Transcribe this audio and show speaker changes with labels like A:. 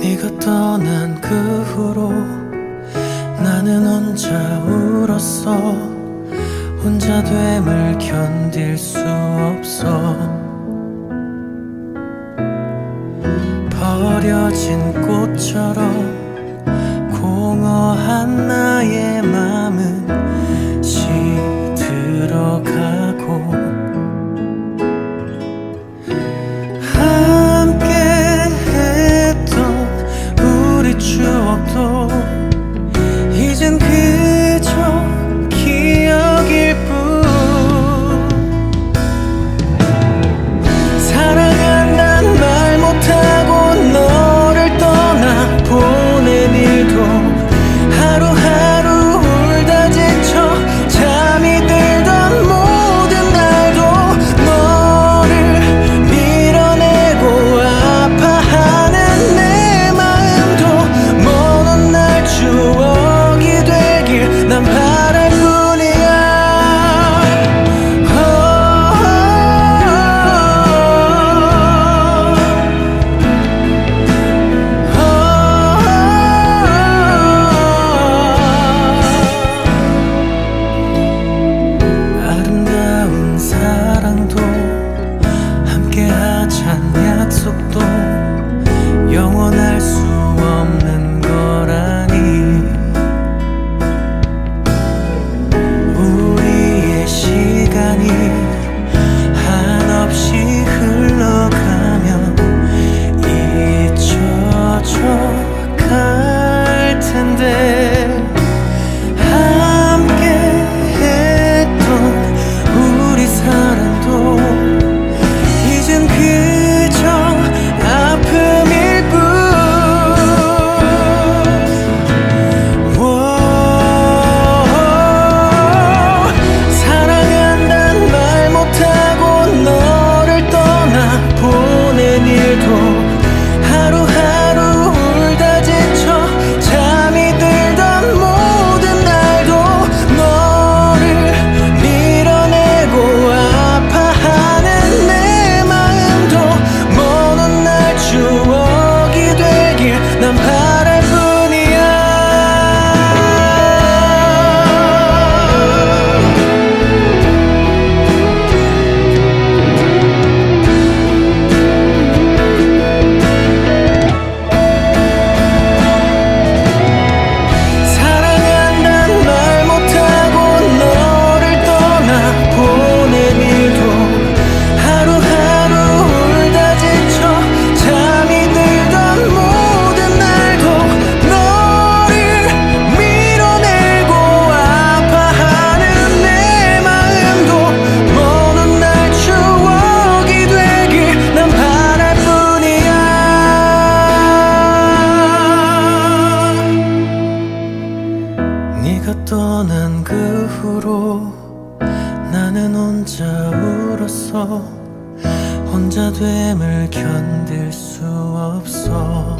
A: 네가 떠난 그 후로 나는 혼자 울었어. 혼자 됨을 견딜 수 없어. 버려진 꽃처럼 공허한 나의 떠난 그 후로 나는 혼자 울었어. 혼자 됨을 견딜 수 없어.